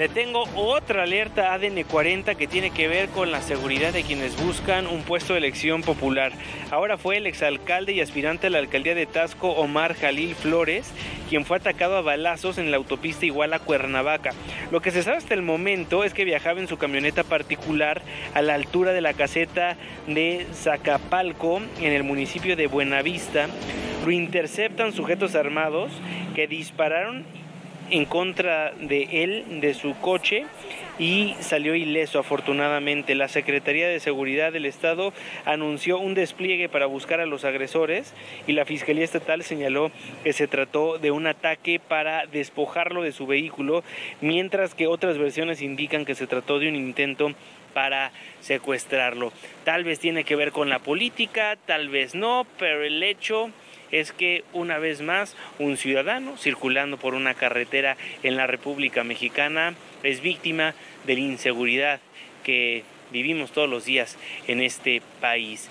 Le tengo otra alerta ADN 40 que tiene que ver con la seguridad de quienes buscan un puesto de elección popular. Ahora fue el exalcalde y aspirante a la alcaldía de Tasco, Omar Jalil Flores, quien fue atacado a balazos en la autopista Iguala-Cuernavaca. Lo que se sabe hasta el momento es que viajaba en su camioneta particular a la altura de la caseta de Zacapalco, en el municipio de Buenavista. Lo interceptan sujetos armados que dispararon en contra de él, de su coche, y salió ileso afortunadamente. La Secretaría de Seguridad del Estado anunció un despliegue para buscar a los agresores y la Fiscalía Estatal señaló que se trató de un ataque para despojarlo de su vehículo, mientras que otras versiones indican que se trató de un intento para secuestrarlo. Tal vez tiene que ver con la política, tal vez no, pero el hecho es que una vez más un ciudadano circulando por una carretera en la República Mexicana es víctima de la inseguridad que vivimos todos los días en este país.